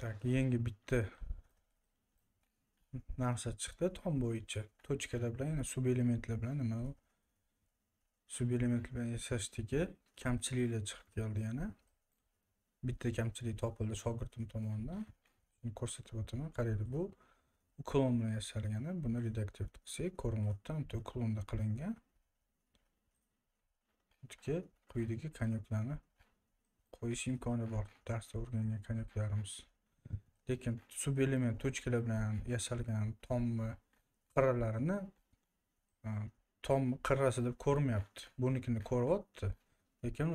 так yangi bitta narsa chiqdi. Tom bo'yicha. Tochkalar bilan yana sub elementlar bilan nima u? Sub elementlar bilan yasashdagi kamchiliklar chiqib keldi yana. Bitta kamchilik topildi shogirdim tomonidan. Shuni ko'rsatib o'taman. Qaranglar bu. Uklon bilan yasalgani buni redaktiv qilsak ko'rinyapti bitta uklonda qilingan. Quyidagi konyuklarni qo'yish imkoni bor. Darsda o'rgangan konyuklarimiz lekin subelement tochkalar bilan yasalgan tomni qirralarini e, tom qirrasi deb ko'rmayapti. Bunikini ko'ryapti lekin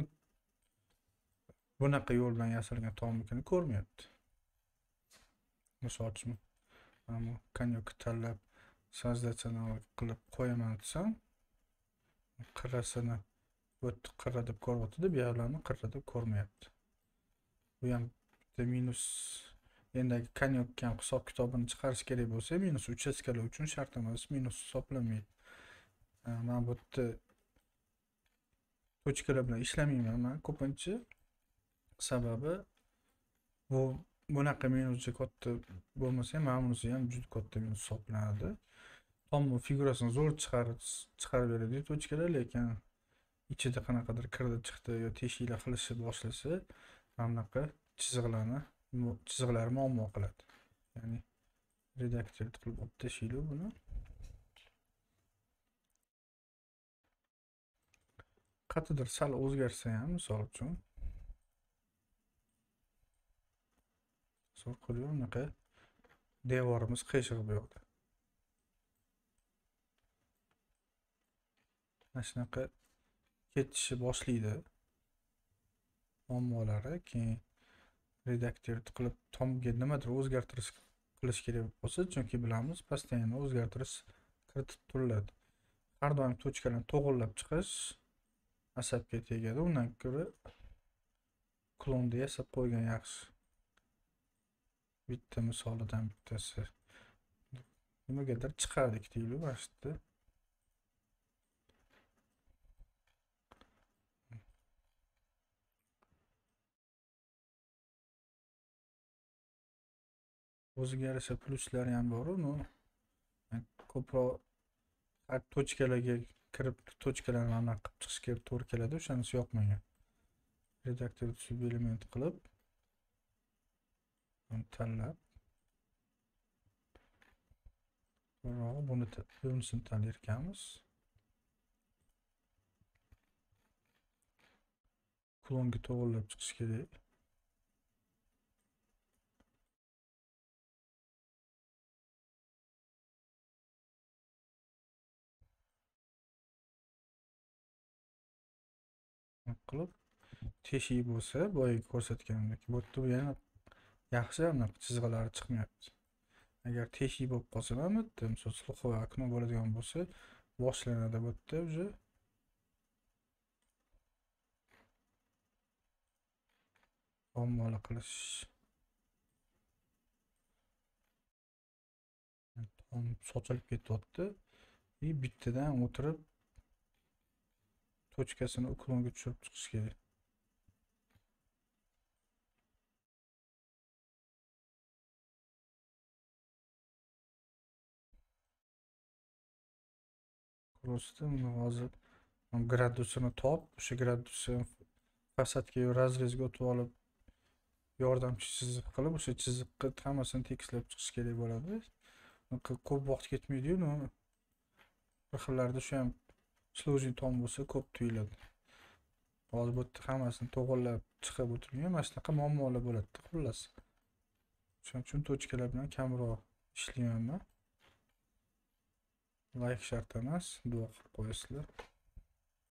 bunaqa yo'l bilan yasalgan tomnikini ko'rmayapti. Misol uchun mana bu konyakni tanlab sozdatsional qilib qo'yaman desam qirrasini bu qirra deb ko'ryaptida bu yoqlarni qirra deb ko'rmayapti. Bu ham bitta minus endagi konyakni ham hisob kitobini chiqarish kerak bo'lsa minus uchastkalar uchun shart emas minus hisoblanmaydi man bu yerda tochkalar bilan ishlamayman. Man ko'pincha sababi bu bunaqa minus katta bo'lmasa ham mana bunisi ham juda katta minus hisoblanadi. Tomni figurasini zo'r chiqarib chiqarib beradi tochkalar lekin ichida qanaqadir kirdi chiqdi yo teshiklar qilishni boshlasa mana bunaqa chiziqlarni chiziqlari muammo qiladi. Ya'ni redaktor qilib olib tashlaylik buni. Qayerdadir sal o'zgarsa ham misol uchun. Misol qilib bunaqa devorimiz qiyshiq bu yoqda. Mana shunaqa ketishni boshlaydi. Muammolari keyin redaktor qilib tomga nimadir o'zgartirish qilish kerak bo'lsa chunki bilamiz постоянно o'zgartirish kiritib turiladi har doim tochkalarni to'g'irlab chiqish asabga tegadi undan ko'ra klonda yasab qo'ygan yaxshi bitta misolidan bittasi nimagadir chiqardik deylik mana shu yerda o'ziga yarasha plyuslari ham boru ну ko'proq har tochkalarga kirib tochkalarni anaqa qilib chiqishga to'g'ri keladi o'shanisi yoqmagan redaktor sub element qilib tanlab buni bunisini tanlar ekanmiz klonga to'g'irlab chiqish kerak. Qilib? Teshik bo'lsa boyagi ko'rsatganimdek bu yerda yana yaxshi anaqa chizig'ilari chiqmayapti. Agar teshik bo'lib qolsa mana bu yerda misol слуховой окно bo'ladigan bo'lsa boshlanadi bu yerda уже. Muammolar qilish. Sochilib ketyapti и bittadan o'tirib tochkasini uklonga tushirib chiqish kerak. Просто hozir gradusini top o'sha gradusni fasadga razrezga o'tib olib yordamchi chiziq qilib o'sha chiziqni hammasini tekislab chiqish kerak bo'ladi. Ko'p vaqt ketmaydiyu bir xillarda shu ham sложный tom bo'lsa ko'p tuyuladi. Hozir bu yerda hammasini to'g'irlab chiqib o'tirgan mana shunaqa muammolar bo'ladida xullas. Shuning uchun tochkalar bilan kamroq ishlayapman layk shart emas duo qilib qo'yasizlar.